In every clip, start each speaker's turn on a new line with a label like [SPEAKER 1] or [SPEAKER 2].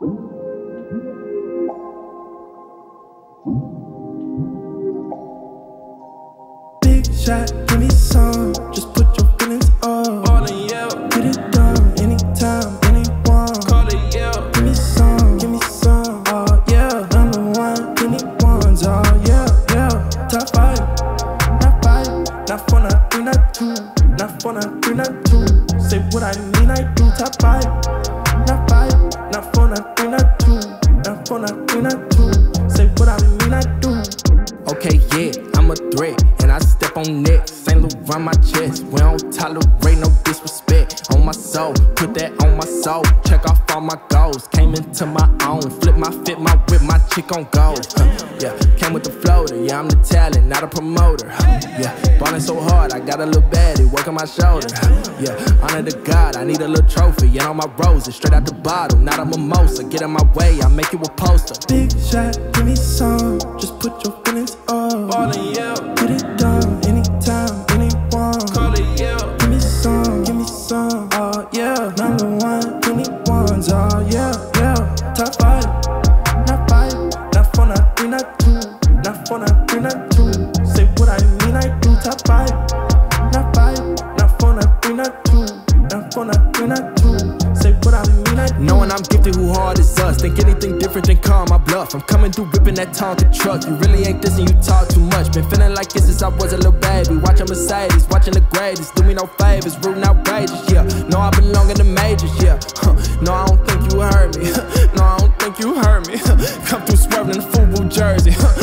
[SPEAKER 1] Big shot, give me some. Just put your feelings up.
[SPEAKER 2] Ballin', yeah.
[SPEAKER 1] Get it done anytime, anyone.
[SPEAKER 2] Call it, yeah.
[SPEAKER 1] Give me some, give me some. Oh yeah, number one, give me ones. Oh yeah, yeah. Top five, not five, not four, not three, not two, not four, not three, not two. Say what I mean, I do. Top five,
[SPEAKER 2] Okay, yeah, I'm a threat, and I step on necks. Saint Laurent my chest. We don't tolerate no disrespect. On my soul, put that on my soul. Check off all my goals. Came into my own. Flip my fit, my whip, my chick on gold. Huh, yeah, came with the floater. Yeah, I'm the talent, not a promoter. Huh, yeah, ballin' so hard, I got a little baddie working my shoulder. Huh, yeah, honor to God, I need a little trophy. Yeah, on my roses, straight out the bottle, not a mimosa. Get in my way, I make you a poster.
[SPEAKER 1] Big shot, give me some. Just put your feelings four, not three, not. Say what I mean, I do. Top five, not five, not not three, not two, not not three, not two. Say what I mean, I do.
[SPEAKER 2] Knowing I'm gifted, who hard is us? Think anything different than call my bluff. I'm coming through whipping that Tonka truck. You really ain't and you talk too much. Been feeling like this since I was a little baby. Watching Mercedes, watching the greatest. Do me no favors, rooting outrageous, yeah. No, I belong in the majors, yeah. Huh. No, I don't think you heard me. no, I don't think you heard me. Come through swerving in the FUBU jersey.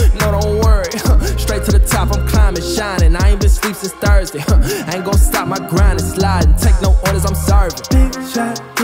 [SPEAKER 2] it's Thursday. I ain't gonna stop my grind and slide and take no orders, I'm serving. Big shot.